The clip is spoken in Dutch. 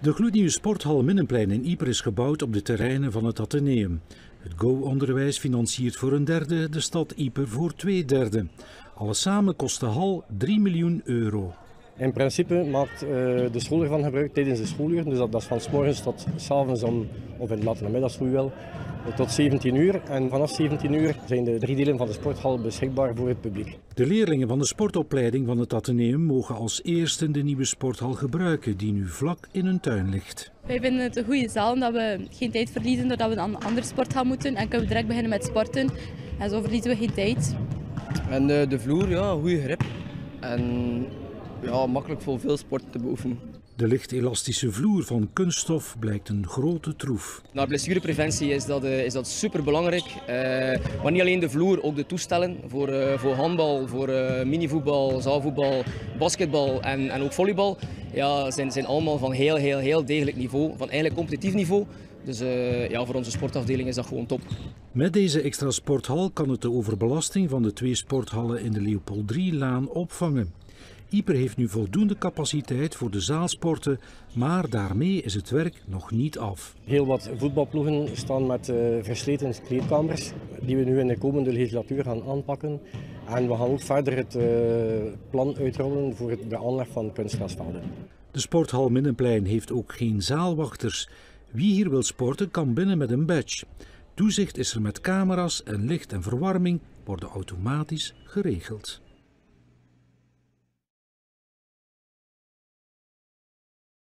De gloednieuwe sporthal Minnenplein in Ieper is gebouwd op de terreinen van het Atheneum. Het GO-onderwijs financiert voor een derde, de stad Ieper voor twee derde. Alles samen kost de hal 3 miljoen euro. In principe maakt uh, de school ervan gebruik tijdens de schooluren. Dus dat, dat is van s morgens tot s avonds om, of in het late namiddag wel, tot 17 uur. En vanaf 17 uur zijn de drie delen van de sporthal beschikbaar voor het publiek. De leerlingen van de sportopleiding van het Atheneum mogen als eerste de nieuwe sporthal gebruiken, die nu vlak in hun tuin ligt. Wij vinden het een goede zaal omdat we geen tijd verliezen doordat we een andere sporthal moeten. En kunnen we direct beginnen met sporten. En zo verliezen we geen tijd. En de, de vloer, ja, goede grip. En ja, makkelijk voor veel sporten te beoefenen. De licht elastische vloer van kunststof blijkt een grote troef. Naar blessurepreventie is dat, is dat super belangrijk. Uh, maar niet alleen de vloer, ook de toestellen voor, uh, voor handbal, voor uh, minivoetbal, zaalvoetbal, basketbal en, en ook volleybal. Ja, zijn, zijn allemaal van heel, heel, heel degelijk niveau, van eigenlijk competitief niveau. Dus uh, ja, voor onze sportafdeling is dat gewoon top. Met deze extra sporthal kan het de overbelasting van de twee sporthallen in de Leopold 3-laan opvangen. Ieper heeft nu voldoende capaciteit voor de zaalsporten, maar daarmee is het werk nog niet af. Heel wat voetbalploegen staan met uh, versleten kleedkamers, die we nu in de komende legislatuur gaan aanpakken. En we gaan ook verder het uh, plan uitrollen voor de aanleg van kunstgrasvelden. De sporthal Minnenplein heeft ook geen zaalwachters. Wie hier wil sporten kan binnen met een badge. Toezicht is er met camera's en licht en verwarming worden automatisch geregeld.